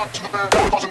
Fuck you.